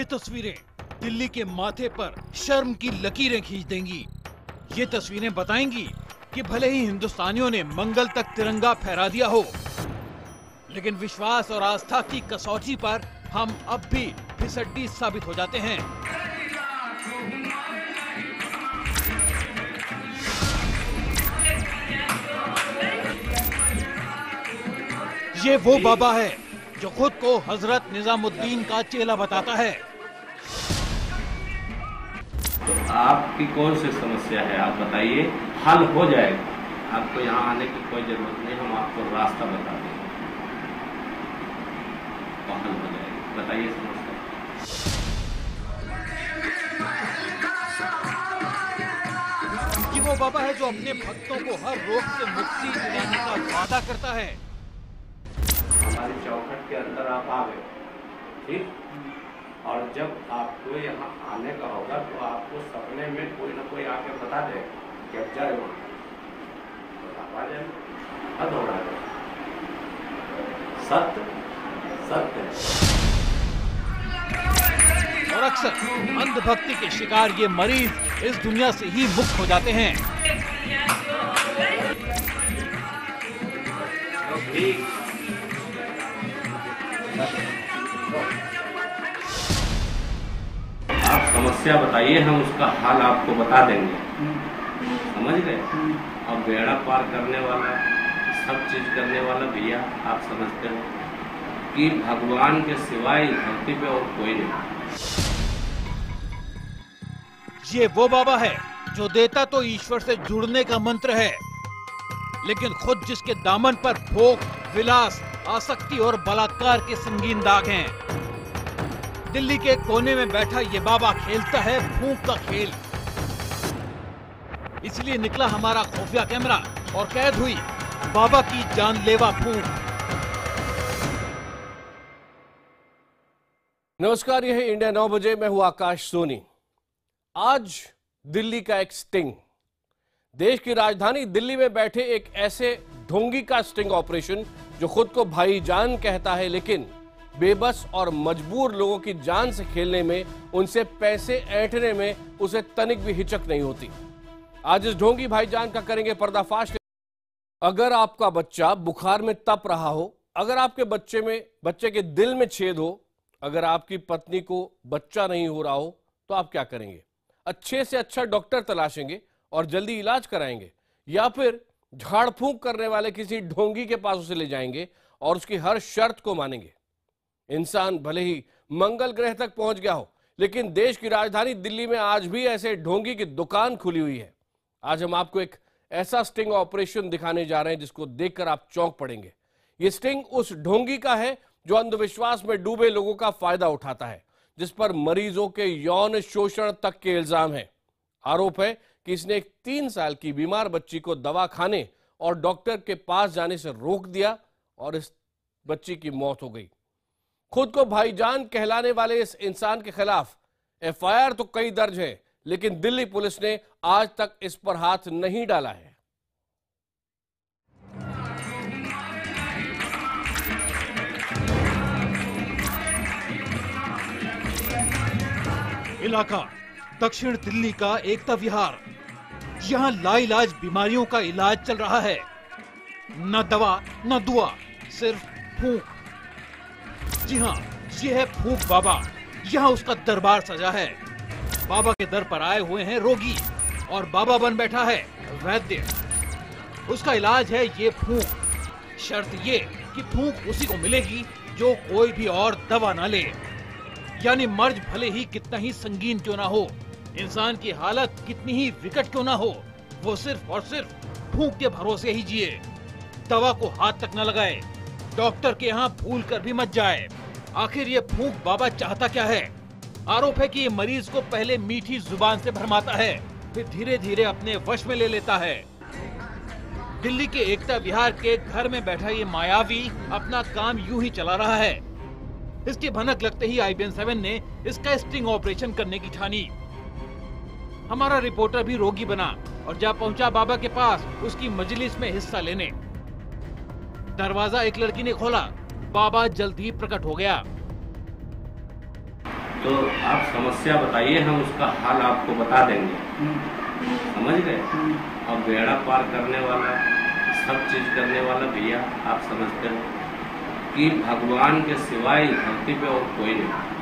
ये तस्वीरें दिल्ली के माथे पर शर्म की लकीरें खींच देंगी। ये तस्वीरें बताएँगी कि भले ही हिंदुस्तानियों ने मंगल तक तिरंगा फहरा दिया हो, लेकिन विश्वास और आस्था की कसौटी पर हम अब भी फिसड्डी साबित हो जाते हैं। ये वो बाबा है जो खुद को हज़रत निजामुद्दीन का चेला बताता है। तो आपकी कौन सी समस्या है? आप बताइए। हल हो जाएगा। आपको यहाँ आने की कोई ज़रूरत नहीं। हम आपको रास्ता बता देंगे। तो हल हो जाएगा। बताइए समस्या। ये वो बाबा है जो अपने भक्तों को हर रोग से मुक्ति दिलाने का वादा करता है। हमारी चौखट के अंदर आप आ गए। ठीक? और जब आपको यहाँ आने का होगा तो आपको सपने में कोई ना कोई आके बता दे कि अब जाए वहाँ। तो आप आ जाए। हद हो रहा है सत्य सत्य। और अक्सर अंधभक्ति के शिकार ये मरीज़ इस दुनिया से ही मुक्त हो जाते हैं। ठीक। आप समस्या बताइए, हम उसका हाल आपको बता देंगे। समझ गए? अब बेड़ा पार करने वाला, सब चीज़ करने वाला भैया, आप समझते हो कि भगवान के सिवाय धरती पे और कोई नहीं। ये वो बाबा है जो देता तो ईश्वर से जुड़ने का मंत्र है, लेकिन खुद जिसके दामन पर भोग, विलास आसक्ति और बलात्कार के संगीन दाग हैं। दिल्ली के कोने में बैठा ये बाबा खेलता है फूंक का खेल। इसलिए निकला हमारा खुफिया कैमरा और कैद हुई बाबा की जानलेवा फूंक नमस्कार, यह इंडिया नौ बजे, मैं हूँ आकाश सोनी। आज दिल्ली का एक स्टिंग देश की राजधानी दिल्ली में बैठे एक ऐसे ढोंगी का स्टिंग ऑपरेशन जो खुद को भाईजान कहता है, लेकिन बेबस और मजबूर लोगों की जान से खेलने में, उनसे पैसे ऐंठने में उसे तनिक भी हिचक नहीं होती। आज इस ढोंगी भाईजान का करेंगे पर्दाफाश। अगर आपका बच्चा बुखार में तप रहा हो, अगर आपके बच्चे में, बच्चे के दिल में छेद हो, अगर आपकी पत्नी को बच्चा नहीं हो रहा हो तो आप क्या करेंगे? अच्छे से अच्छा डॉक्टर तलाशेंगे और जल्दी इलाज कराएँगे, या फिर झाड़ फूंक करने वाले किसी ढोंगी के पास उसे ले जाएँगे और उसकी हर शर्त को मानेंगे। इंसान भले ही मंगल ग्रह तक पहुँच गया हो, लेकिन देश की राजधानी दिल्ली में आज भी ऐसे ढोंगी की दुकान खुली हुई है। आज हम आपको एक ऐसा स्टिंग ऑपरेशन दिखाने जा रहे हैं जिसको देखकर आप चौंक पड़ेंगे। ये स्टिंग उस ढोंगी का है जो अंधविश्वास में डूबे लोगों का फ़ायदा उठाता है, जिस पर मरीजों के यौन शोषण तक के इल्ज़ाम है। आरोप है कि इसने एक तीन साल की बीमार बच्ची को दवा खाने और डॉक्टर के पास जाने से रोक दिया और इस बच्ची की मौत हो गई। खुद को भाईजान कहलाने वाले इस इंसान के खिलाफ एफआईआर तो कई दर्ज है, लेकिन दिल्ली पुलिस ने आज तक इस पर हाथ नहीं डाला है। इलाका, दक्षिण दिल्ली का एकता विहार। यहाँ लाइलाज बीमारियों का इलाज चल रहा है। न दवा, न दुआ, सिर्फ़ फूक। जी हाँ ये है फूक बाबा। यहाँ उसका दरबार सजा है। बाबा के दर पर आए हुए हैं रोगी और बाबा बन बैठा है, वैद्य। उसका इलाज है ये फूक। शर्त ये कि फूक उसी को मिलेगी जो कोई भी और दवा ना ले। यानी मर्ज भले ही कितना ही संगीन क्यों ना हो। इंसान की हालत कितनी ही विकट क्यों ना हो, वो सिर्फ़ और सिर्फ़ फूंक के भरोसे ही जिए। दवा को हाथ तक न लगाए, डॉक्टर के यहाँ भूल कर भी मत जाए। आखिर ये फूंक बाबा चाहता क्या है? आरोप है कि ये मरीज़ को पहले मीठी ज़ुबान से भरमाता है, फिर धीरे धीरे अपने वश में ले लेता है। दिल्ली के एकता विहार के घर में बैठा ये मायावी अपना काम यूँ ही चला रहा है। इसकी भनक लगते ही आईबीएन सेवन ने इसका स्टिंग ऑपरेशन करने की ठानी। हमारा रिपोर्टर भी रोगी बना और जा पहुँचा बाबा के पास, उसकी मजलिस में हिस्सा लेने। दरवाज़ा एक लड़की ने खोला। बाबा जल्द ही प्रकट हो गया। तो आप समस्या बताइए, हम उसका हाल आपको बता देंगे। समझ गए? और बेड़ा पार करने वाला, सब चीज़ करने वाला भैया, आप समझते हो कि भगवान के सिवाय धरती पे और कोई नहीं।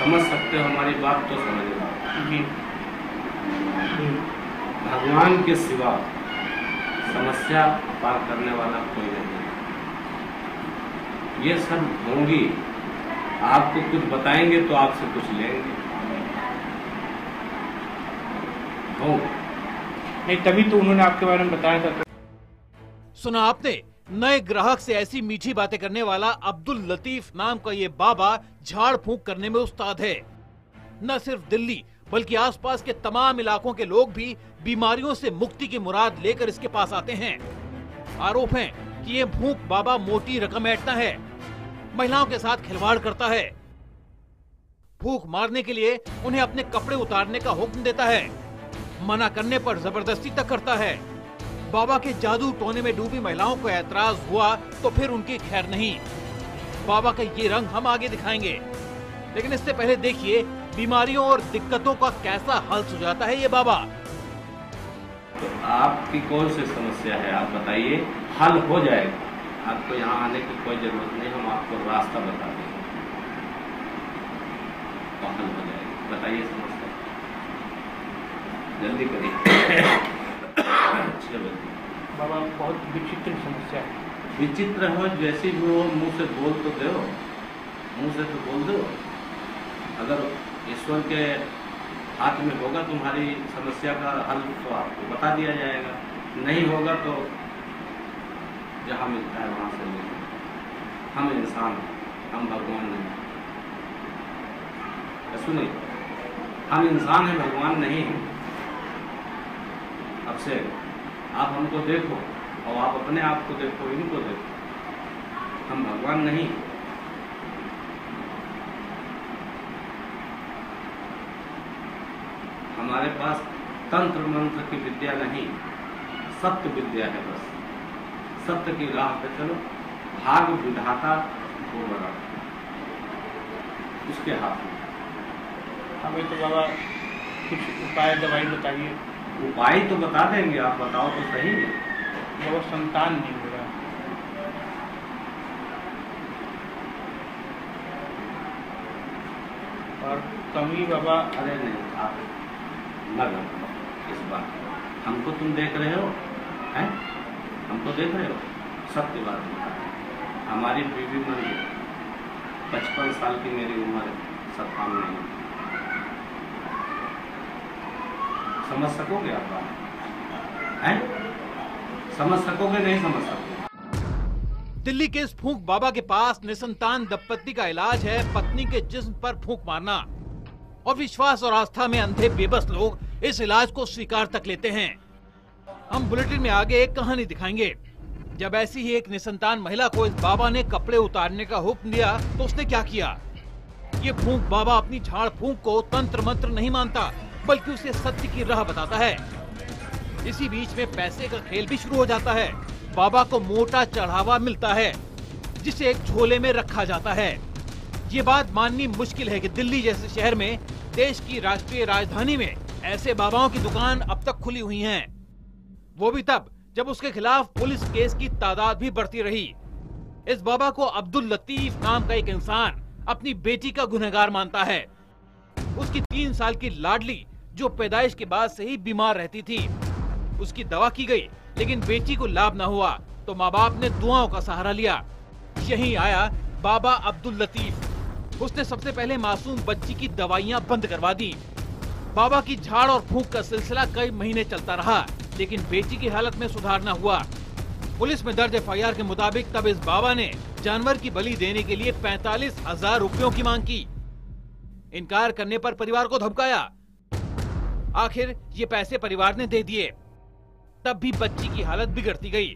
समझ सकते हो हमारी बात तो समझ भगवान के सिवा समस्या पार करने वाला कोई नहीं ये सब होंगी। आपको कुछ बताएँगे तो आपसे कुछ लेंगे। हो। नहीं तभी तो उन्होंने आपके बारे में बताया था। सुना आपने? नए ग्राहक से ऐसी मीठी बातें करने वाला अब्दुल लतीफ नाम का ये बाबा झाड़ फूंक करने में उस्ताद है। न सिर्फ़ दिल्ली बल्कि आसपास के तमाम इलाकों के लोग भी बीमारियों से मुक्ति की मुराद लेकर इसके पास आते हैं। आरोप है कि ये भूख बाबा मोटी रकम ऐटता है। महिलाओं के साथ खिलवाड़ करता है। भूख मारने के लिए उन्हें अपने कपड़े उतारने का हुक्म देता है। मना करने पर ज़बरदस्ती तक करता है। बाबा के जादू टोने में डूबी महिलाओं को ऐतराज हुआ तो फिर उनकी खैर नहीं। बाबा का ये रंग हम आगे दिखाएँगे। लेकिन इससे पहले देखिए बीमारियों और दिक्कतों का कैसा हल सुझाता है ये बाबा? तो आपकी कौन सी समस्या है? आप बताइए। हल हो जाएगा आपको यहाँ आने की कोई ज़रूरत नहीं। हम आपको रास्ता बता देंगे। तो हल हो जाएगा बताइए समस्या। जल्दी करिए। बाबा बहुत विचित्र समस्या है। विचित्र हो जैसी भी हो मुँह से बोल तो दो। मुँह से तो बोल दो। अगर ईश्वर के हाथ में होगा तुम्हारी समस्या का हल तो आपको बता दिया जाएगा नहीं होगा तो जहाँ मिलता है वहाँ से ले लो। हम इंसान हैं, हम भगवान नहीं हैं। सुनिए हम इंसान हैं भगवान नहीं हैं अब से आप हमको देखो और आप अपने आप को देखो इनको देखो हम भगवान नहीं हमारे पास तंत्र मंत्र की विद्या नहीं सत्य विद्या है बस। सत्य की राह पे चलो भाग विधाता वो बड़ा उसके हाथ में। हमें तो बाबा कुछ उपाय दवाई बताइए। उपाय तो बता देंगे आप बताओ तो सही। है बाबा संतान नहीं हो रहा। और कमी बाबा अरे नहीं आप न इस बात हमको तुम देख रहे हो, हैं? हमको देख रहे हो? सत्य बात बता हमारी बीवी मर गई। पचपन साल की मेरी उम्र सत्तावन नहीं समझ सकोगे आप बात? हैं? समझ सकोगे नहीं समझ सकोगे? दिल्ली के इस फूंक बाबा के पास निसंतान दंपत्ति का इलाज है, पत्नी के जिस्म पर फूंक मारना। और विश्वास और आस्था में अंधे, बेबस लोग इस इलाज को स्वीकार तक लेते हैं। हम बुलेटिन में आगे एक कहानी दिखाएँगे। जब ऐसी ही एक निसंतान महिला को इस बाबा ने कपड़े उतारने का हुक्म दिया तो उसने क्या किया? ये फूंक बाबा अपनी झाड़ फूंक को तंत्र मंत्र नहीं मानता, बल्कि उसे सत्य की राह बताता है। इसी बीच में पैसे का खेल भी शुरू हो जाता है। बाबा को मोटा चढ़ावा मिलता है, जिसे एक झोले में रखा जाता है। ये बात माननी मुश्किल है कि दिल्ली जैसे शहर में, देश की राष्ट्रीय राजधानी में ऐसे बाबाओं की दुकान अब तक खुली हुई हैं। वो भी तब, जब उसके खिलाफ पुलिस केस की तादाद भी बढ़ती रही। इस बाबा को अब्दुल लतीफ नाम का एक इंसान अपनी बेटी का गुनहगार मानता है। उसकी तीन साल की लाडली, जो पैदाइश के बाद से ही बीमार रहती थी। उसकी दवा की गई, लेकिन बेटी को लाभ न हुआ तो माँ बाप ने दुआओं का सहारा लिया। यही आया बाबा अब्दुल लतीफ। उसने सबसे पहले मासूम बच्ची की दवाइयाँ बंद करवा दी। बाबा की झाड़ और फूक का सिलसिला कई महीने चलता रहा, लेकिन बेटी की हालत में सुधार न हुआ। पुलिस में दर्ज एफआईआर के मुताबिक तब इस बाबा ने जानवर की बलि देने के लिए पैंतालीस हज़ार रूपयों की मांग की। इनकार करने पर परिवार को धमकाया। आखिर ये पैसे परिवार ने दे दिए। तब भी बच्ची की हालत बिगड़ती गई।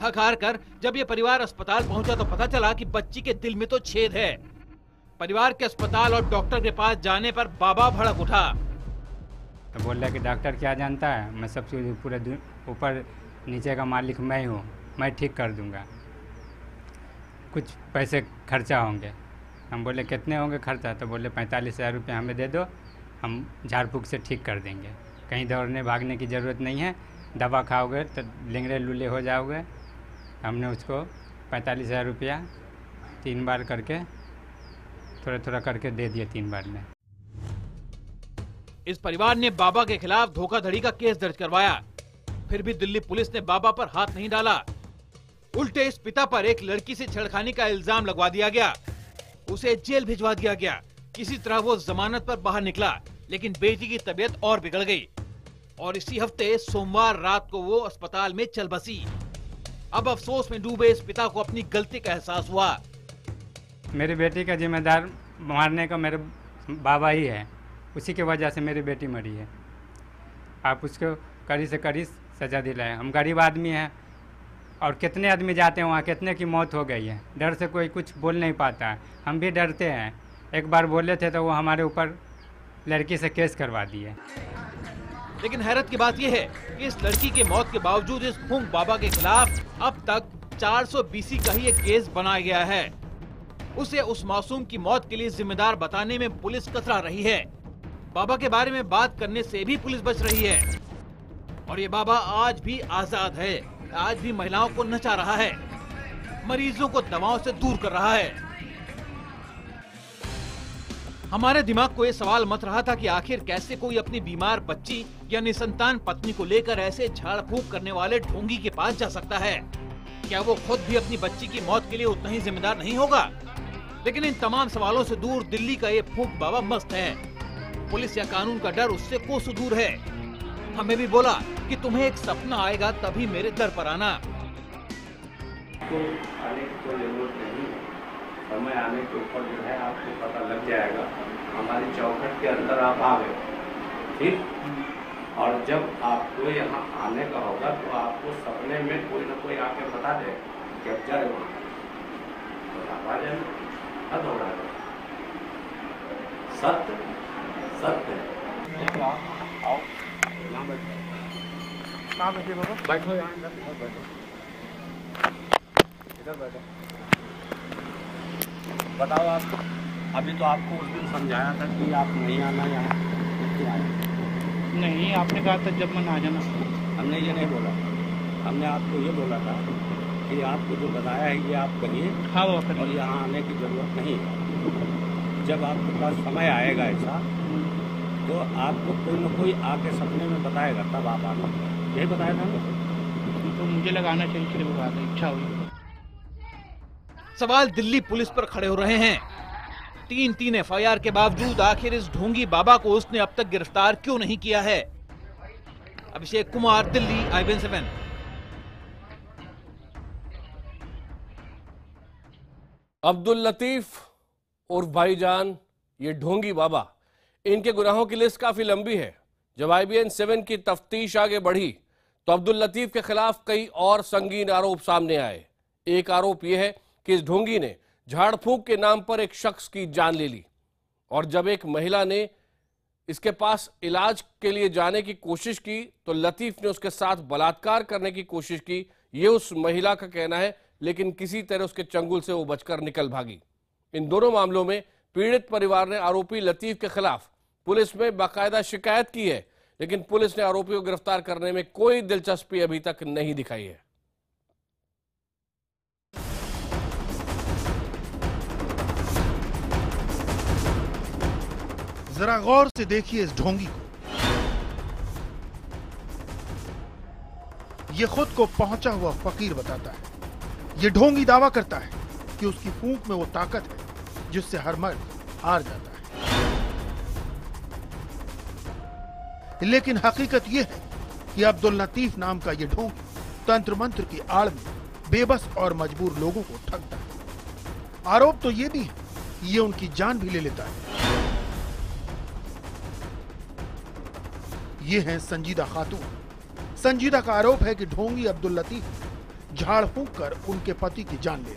थक हार कर जब ये परिवार अस्पताल पहुँचा तो पता चला कि बच्ची के दिल में तो छेद है। परिवार के अस्पताल और डॉक्टर के पास जाने पर बाबा भड़क उठा। तो बोल रहा कि डॉक्टर क्या जानता है? मैं सब चीज़ पूरे ऊपर नीचे का मालिक मैं ही हूँ। मैं ठीक कर दूँगा। कुछ पैसे खर्चा होंगे। हम बोले, कितने होंगे खर्चा? तो बोले, पैंतालीस हज़ार रुपये हमें दे दो, हम झाड़ से ठीक कर देंगे। कहीं दौड़ने भागने की ज़रूरत नहीं है। दवा खाओगे तो लिंगड़े लूले हो जाओगे। हमने उसको पैंतालीस हज़ार रुपया तीन बार करके थोड़ा थोड़ा करके दे दिए तीन बार में। इस परिवार ने बाबा के खिलाफ धोखाधड़ी का केस दर्ज करवाया। फिर भी दिल्ली पुलिस ने बाबा पर हाथ नहीं डाला। उल्टे इस पिता पर एक लड़की से छेड़खानी का इल्ज़ाम लगवा दिया गया। उसे जेल भिजवा दिया गया। किसी तरह वो जमानत पर बाहर निकला, लेकिन बेटी की तबीयत और बिगड़ गई। और इसी हफ़्ते सोमवार रात को वो अस्पताल में चल बसी। अब अफसोस में डूबे इस पिता को अपनी गलती का एहसास हुआ। मेरी बेटी का जिम्मेदार मारने का मेरे बाबा ही है। उसी की वजह से मेरी बेटी मरी है। आप उसको कड़ी से कड़ी सज़ा दिलाए। हम गरीब आदमी हैं और कितने आदमी जाते हैं वहाँ, कितने की मौत हो गई है। डर से कोई कुछ बोल नहीं पाता। है हम भी डरते हैं। एक बार बोले थे तो वो हमारे ऊपर लड़की से केस करवा दिए। लेकिन हैरत की बात यह है कि इस लड़की के मौत के बावजूद इस फूंक बाबा के खिलाफ अब तक 400 बीसी का ही एक केस बनाया गया है। उसे उस मासूम की मौत के लिए जिम्मेदार बताने में पुलिस कतरा रही है। बाबा के बारे में बात करने से भी पुलिस बच रही है। और ये बाबा आज भी आज़ाद है। आज भी महिलाओं को नचा रहा है। मरीजों को दवाओं से दूर कर रहा है। हमारे दिमाग को ये सवाल मत रहा था कि आखिर कैसे कोई अपनी बीमार बच्ची या निसंतान पत्नी को लेकर ऐसे झाड़ फूक करने वाले ढोंगी के पास जा सकता है? क्या वो खुद भी अपनी बच्ची की मौत के लिए उतना ही जिम्मेदार नहीं होगा? लेकिन इन तमाम सवालों से दूर दिल्ली का ये फूक बाबा मस्त है। पुलिस या कानून का डर उससे कोस दूर है। हमें भी बोला कि तुम्हें एक सपना आएगा तभी मेरे दर पर आना। तो आने की ज़रूरत नहीं समय आने के ऊपर जो है आपको पता लग जाएगा। हमारी चौखट के अंदर आप आ गए। ठीक? और जब आपको यहाँ आने का होगा तो आपको सपने में कोई ना कोई आके बता दे कि अब वहाँ। तो आप आ जाए हो सत्य सत्य। आओ यहाँ बैठो बैठे बाबा बैठो यहाँ इधर बैठो इधर बैठो बताओ आप अभी तो आपको उस दिन समझाया था कि आप नहीं आना यहाँ? क्यों आए नहीं आपने कहा था जब मन आ जाना। हमने ये नहीं बोला। हमने आपको ये बोला था कि आपको जो बताया है ये आप करिए। हाँ बाबा और यहाँ आने की ज़रूरत नहीं है। जब आपके पास समय आएगा ऐसा तो आपको कोई ना कोई आके सपने में बताएगा तब आप आना। यही बताया था ना? तो मुझे लगाना चाहिए इसलिए वो बात है। इच्छा हुई। सवाल दिल्ली पुलिस पर खड़े हो रहे हैं। तीन तीन एफआईआर के बावजूद आखिर इस ढोंगी बाबा को उसने अब तक गिरफ़्तार क्यों नहीं किया है? अभिषेक कुमार दिल्ली आई सेवन अब्दुल लतीफ उर्फ़ भाईजान, ये ढोंगी बाबा, इनके गुनाहों की लिस्ट काफ़ी लंबी है। जब आईबीएन सेवन की तफ्तीश आगे बढ़ी तो अब्दुल लतीफ के खिलाफ कई और संगीन आरोप सामने आए। एक आरोप यह है कि इस ढोंगी ने झाड़ फूक के नाम पर एक शख्स की जान ले ली। और जब एक महिला ने इसके पास इलाज के लिए जाने की कोशिश की तो लतीफ ने उसके साथ बलात्कार करने की कोशिश की। यह उस महिला का कहना है लेकिन किसी तरह उसके चंगुल से वो बचकर निकल भागी। इन दोनों मामलों में पीड़ित परिवार ने आरोपी लतीफ के खिलाफ पुलिस में बाकायदा शिकायत की है, लेकिन पुलिस ने आरोपी को गिरफ़्तार करने में कोई दिलचस्पी अभी तक नहीं दिखाई है। जरा गौर से देखिए इस ढोंगी को। ये खुद को पहुँचा हुआ फकीर बताता है। ये ढोंगी दावा करता है कि उसकी फूंक में वो ताकत है, जिससे हर मर्द हार जाता है। लेकिन हकीकत यह है कि अब्दुल लतीफ नाम का ये ढोंग तंत्र मंत्र की आड़ में बेबस और मजबूर लोगों को ठगता है। आरोप तो ये भी है ये उनकी जान भी ले लेता है। ये हैं संजीदा खातून। संजीदा का आरोप है कि ढोंगी अब्दुल लतीफ झाड़ फूक कर उनके पति की जान ले ली।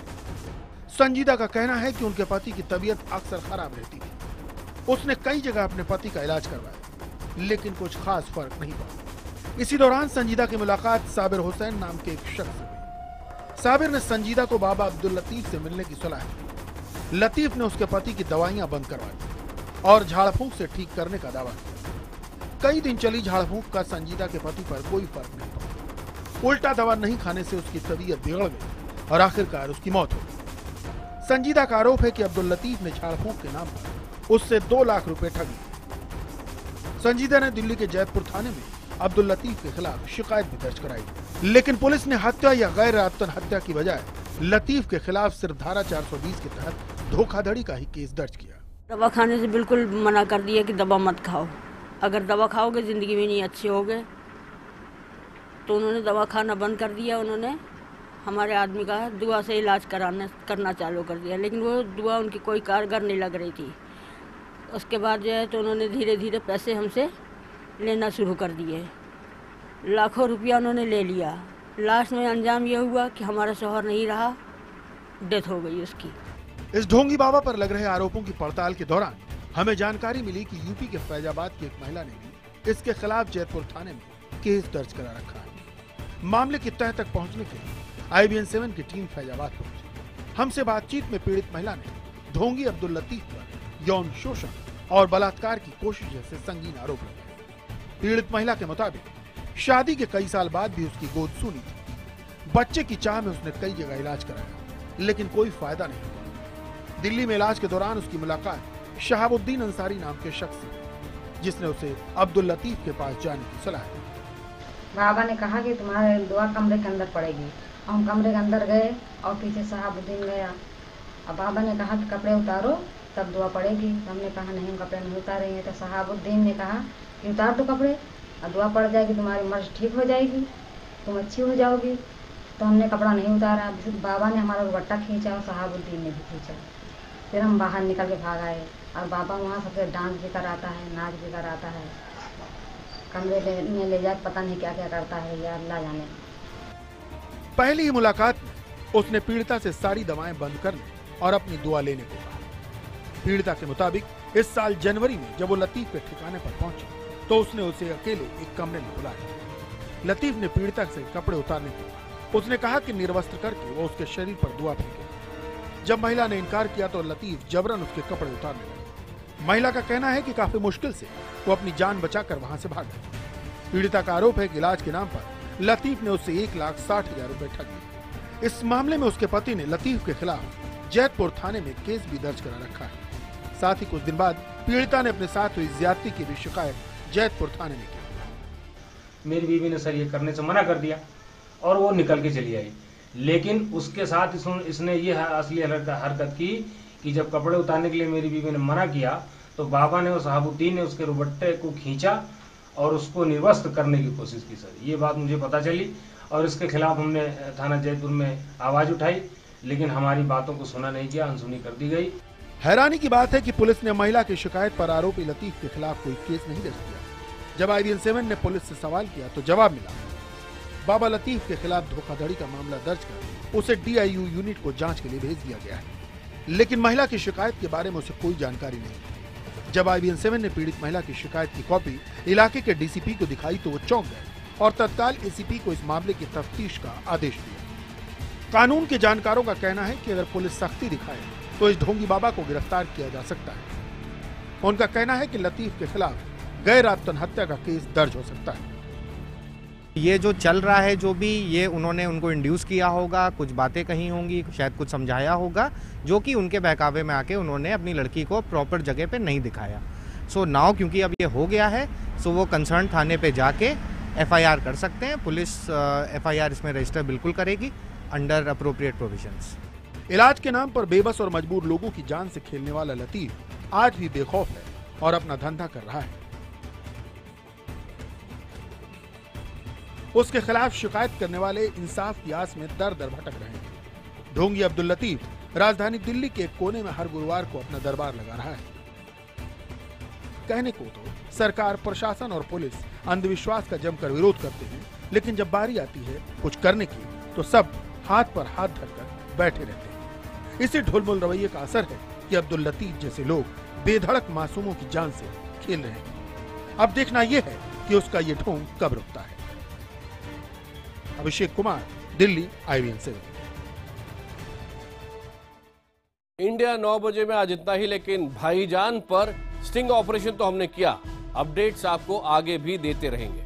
संजीदा का कहना है कि उनके पति की तबीयत अक्सर खराब रहती थी। उसने कई जगह अपने पति का इलाज करवाया, लेकिन कुछ खास फ़र्क नहीं पड़ा। इसी दौरान संजीदा की मुलाकात साबिर हुसैन नाम के एक शख्स से हुई। साबिर ने संजीदा को बाबा अब्दुल लतीफ से मिलने की सलाह दी। लतीफ ने उसके पति की दवाइयाँ बंद करवा दी और झाड़ फूंक से ठीक करने का दावा किया। कई दिन चली झाड़ फूंक का संजीदा के पति पर कोई फ़र्क नहीं। उल्टा दवा नहीं खाने से उसकी तबीयत बिगड़ गई और आखिरकार उसकी मौत हो गई। संजीदा का आरोप है कि अब्दुल लतीफ ने झाड़ फूंक के नाम पर उससे दो लाख रुपए ठगी। संजीदा ने दिल्ली के जैतपुर थाने में अब्दुल लतीफ के खिलाफ शिकायत भी दर्ज कराई। लेकिन पुलिस ने हत्या या गैर इरादतन हत्या की बजाय लतीफ के खिलाफ सिर्फ़ धारा 420 के तहत धोखाधड़ी का ही केस दर्ज किया। दवा खाने से बिल्कुल मना कर दिया कि दवा मत खाओ। अगर दवा खाओगे, ज़िंदगी में नहीं अच्छे होगे। तो उन्होंने दवा खाना बंद कर दिया, उन्होंने हमारे आदमी का दुआ से इलाज कराना, करना चालू कर दिया। लेकिन वो दुआ उनकी कोई कारगर नहीं लग रही थी। उसके बाद जो है तो उन्होंने धीरे धीरे पैसे हमसे लेना शुरू कर दिए। लाखों रुपया उन्होंने ले लिया। लास्ट में अंजाम ये हुआ कि हमारा शोहर नहीं रहा, डेथ हो गई उसकी। इस ढोंगी बाबा पर लग रहे आरोपों की पड़ताल के दौरान हमें जानकारी मिली कि यूपी के फैजाबाद की एक महिला ने भी इसके खिलाफ जयपुर थाने में केस दर्ज करा रखा है। मामले की तह तक पहुँचने के लिए आई आईबीएन सेवन की टीम फैजाबाद पहुँची। हमसे बातचीत में पीड़ित महिला ने ढोंगी अब्दुल लतीफ पर यौन शोषण और बलात्कार की कोशिश जैसे संगीन आरोप लगाए। पीड़ित महिला के मुताबिक, शादी के कई साल बाद भी उसकी गोद सुनी थी। बच्चे की चाह में उसने कई जगह इलाज कराया, लेकिन कोई फ़ायदा नहीं हुआ। दिल्ली में इलाज के दौरान उसकी मुलाकात शहाबुद्दीन अंसारी नाम के शख्स से जिसने उसे अब्दुल लतीफ के पास जाने की सलाह दी। बाबा ने कहा कि तुम्हारे दुआ कमरे के अंदर पड़ेगी। और हम कमरे के अंदर गए और पीछे शहाबुद्दीन गया। अब बाबा ने कहा कि कपड़े उतारो, तब दुआ पड़ेगी। तो हमने कहा, नहीं, हम कपड़े नहीं उतारेंगे। तो शहाबुद्दीन ने कहा कि, उतार दो कपड़े और दुआ पड़ जाएगी, तुम्हारी मर्ज ठीक हो जाएगी, तुम अच्छी हो जाओगी। तो हमने कपड़ा नहीं उतारा। बाबा ने हमारा दुपट्टा खींचा और शहाबुद्दीन ने भी खींचा। फिर हम बाहर निकल के भाग आए और बाबा वहाँ सबसे डांस भी कराता है, नाच भी कराता है। कमरे ले, में ले जाकर पता नहीं क्या क्या करता है या अल्लाह जाने। पहली ही मुलाकात में उसने पीड़िता से सारी दवाएँ बंद करने और अपनी दुआ लेने को कहा। पीड़िता के मुताबिक इस साल जनवरी में जब वो लतीफ के ठिकाने पर पहुँची तो उसने उसे अकेले एक कमरे में बुलाया। लतीफ ने पीड़िता से कपड़े उतारने को उसने कहा कि निर्वस्त्र करके वो उसके शरीर पर दुआ फेंके। जब महिला ने इनकार किया तो लतीफ जबरन उसके कपड़े उतारने लगे। महिला का कहना है कि काफ़ी मुश्किल से वो अपनी जान बचाकर वहाँ से भागा पीड़िता का आरोप है कि इलाज के नाम पर लतीफ ने उससे एक लाख साठ हज़ार रूपए ठग लिए इस मामले में उसके पति ने लतीफ के खिलाफ जैतपुर थाने में केस भी दर्ज करा रखा है। साथ ही कुछ दिन बाद पीड़िता ने अपने साथ हुई ज्यादती की भी शिकायत जैतपुर थाने में की। मेरी बीवी ने सर ये करने से मना कर दिया और वो निकल के चली आई। लेकिन उसके साथ इसने ये असली हरकत की कि जब कपड़े उतारने के लिए मेरी बीवी ने मना किया तो बाबा ने और साहबुद्दीन ने उसके रुबट्टे को खींचा और उसको निर्वस्त करने की कोशिश की, सर। ये बात मुझे पता चली और इसके खिलाफ हमने थाना जयपुर में आवाज़ उठाई, लेकिन हमारी बातों को सुना नहीं किया अनसुनी कर दी गई। हैरानी की बात है कि पुलिस ने महिला की शिकायत पर आरोपी लतीफ के खिलाफ कोई केस नहीं दर्ज किया। जब आईबीएन सेवन ने पुलिस से सवाल किया तो जवाब मिला। बाबा लतीफ के खिलाफ धोखाधड़ी का मामला दर्ज कर उसे डीआईयू यूनिट को जाँच के लिए भेज दिया गया है। लेकिन महिला की शिकायत के बारे में उसे कोई जानकारी नहीं। जब आईबीएन सेवन ने पीड़ित महिला की शिकायत की कॉपी इलाके के डीसीपी को दिखाई तो वो चौंक गए और तत्काल एसीपी को इस मामले की तफ्तीश का आदेश दिया। कानून के जानकारों का कहना है कि अगर पुलिस सख्ती दिखाए तो इस ढोंगी बाबा को गिरफ़्तार किया जा सकता है। उनका कहना है कि लतीफ के खिलाफ गैर आत्मन हत्या का केस दर्ज हो सकता है। ये जो चल रहा है, जो भी ये उन्होंने उनको इंड्यूस किया होगा, कुछ बातें कही होंगी, शायद कुछ समझाया होगा, जो कि उनके बहकावे में आके उन्होंने अपनी लड़की को प्रॉपर जगह पे नहीं दिखाया। सो नाव क्योंकि अब ये हो गया है सो वो कंसर्न थाने पे जाके एफआईआर कर सकते हैं। पुलिस एफआईआर इसमें रजिस्टर बिल्कुल करेगी अंडर अप्रोप्रिएट प्रोविजंस इलाज के नाम पर बेबस और मजबूर लोगों की जान से खेलने वाला लतीफ आज भी बेखौफ है और अपना धंधा कर रहा है। उसके खिलाफ शिकायत करने वाले इंसाफ की आस में दर दर भटक रहे हैं। ढोंगी अब्दुल लतीफ राजधानी दिल्ली के कोने में हर गुरुवार को अपना दरबार लगा रहा है। कहने को तो सरकार, प्रशासन और पुलिस अंधविश्वास का जमकर विरोध करते हैं, लेकिन जब बारी आती है कुछ करने की तो सब हाथ पर हाथ धरकर बैठे रहते हैं। इसी ढुलमुल रवैये का असर है कि अब्दुल लतीफ जैसे लोग बेधड़क मासूमों की जान से खेल रहे हैं। अब देखना यह है कि उसका ये ढोंग कब रुकता है। Abhishek Kumar Delhi IBN seven India नौ बजे में आज इतना ही, लेकिन भाईजान पर स्टिंग ऑपरेशन तो हमने किया। अपडेट्स आपको आगे भी देते रहेंगे।